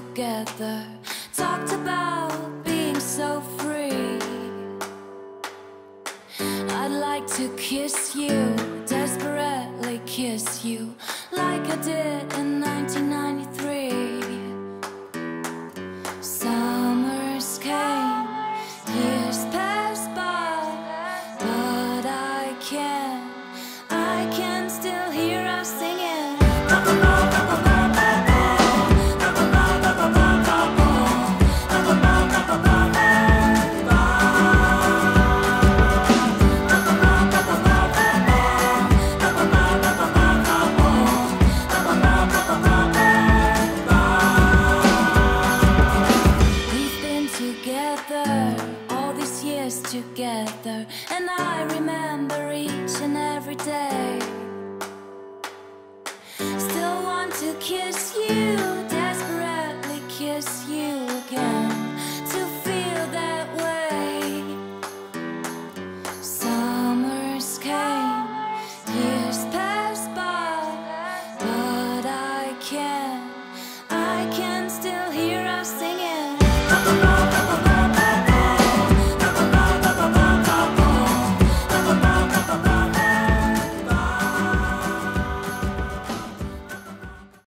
together. Talked about being so free. I'd like to kiss you, desperately kiss you, like I did in 1993. Summers came, years passed by, but I can, I can still hear us singing. Years together, and I remember each and every day. Still want to kiss you